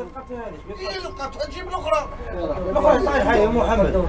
انت لقيتها ليش؟ اي لقيتها تجيب الأخرى. الأخرى صحيحه يا محمد.